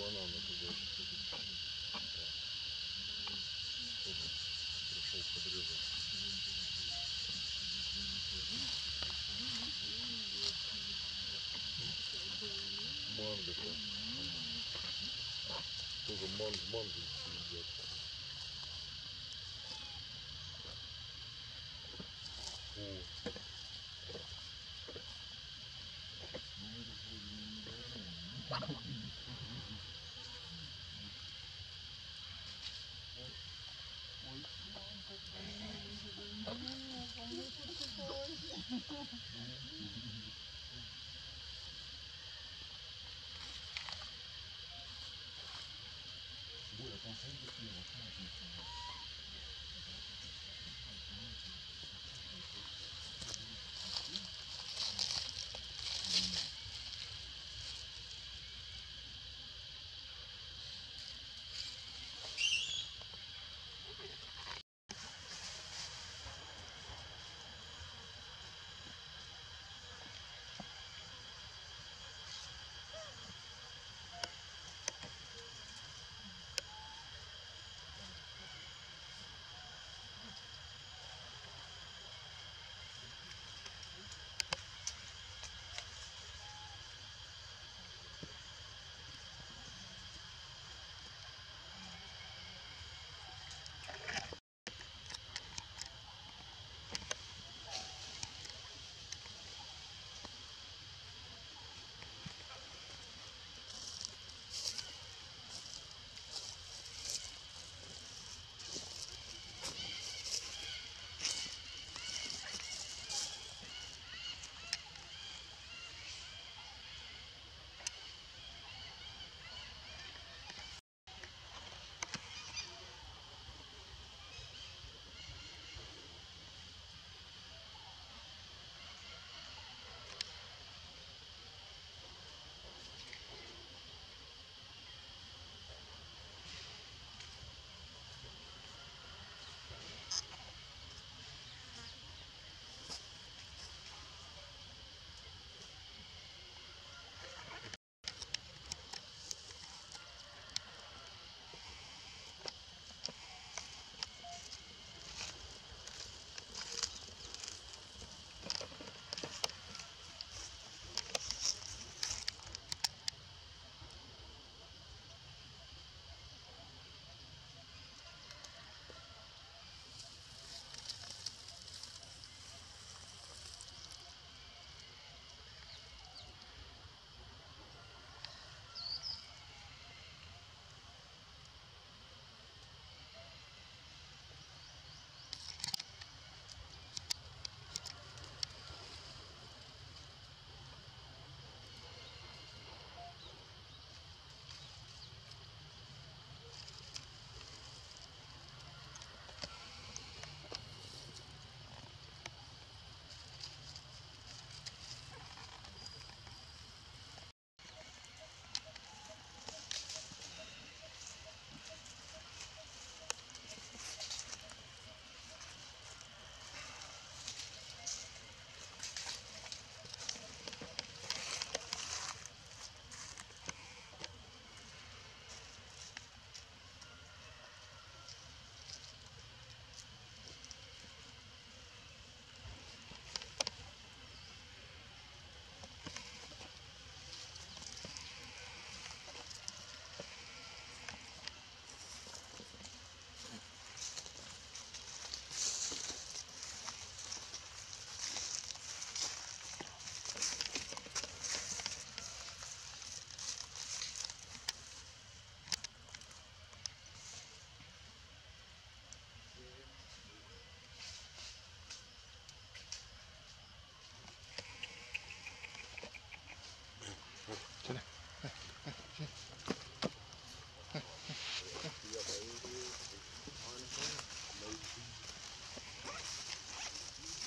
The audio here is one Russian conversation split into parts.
банана ближайший купить. Пришел подрезал. Манго -то. Тоже манго, манго. すごい、このい引きを考えいですも。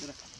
Mira.